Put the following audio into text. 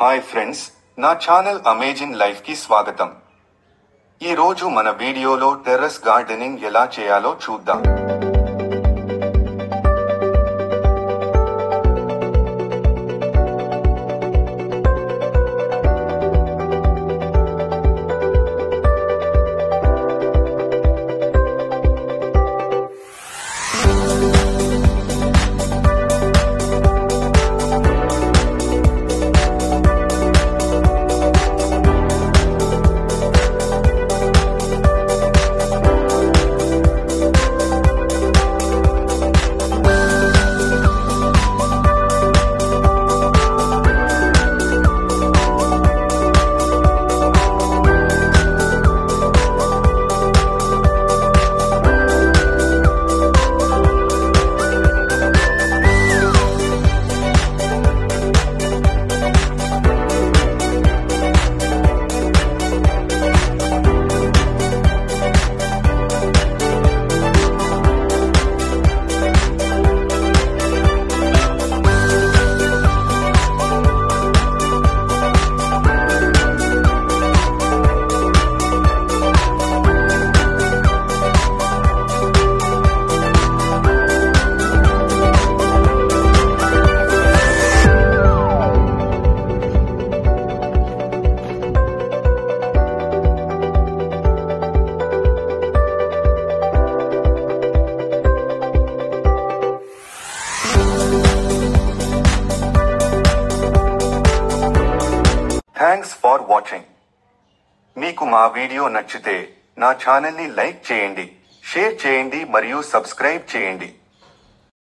Hi friends నా channel amazing లైఫ్కి స్వాగతం. ఈ రోజు మన వీడియోలో టెర్రస్ గార్డెనింగ్ ఎలా చేయాలో చూద్దాం. థ్యాంక్స్ ఫార్ వాచింగ్ మీకు మా వీడియో నచ్చితే నా ఛానల్ని లైక్ చేయండి షేర్ చేయండి మరియు సబ్స్క్రైబ్ చేయండి.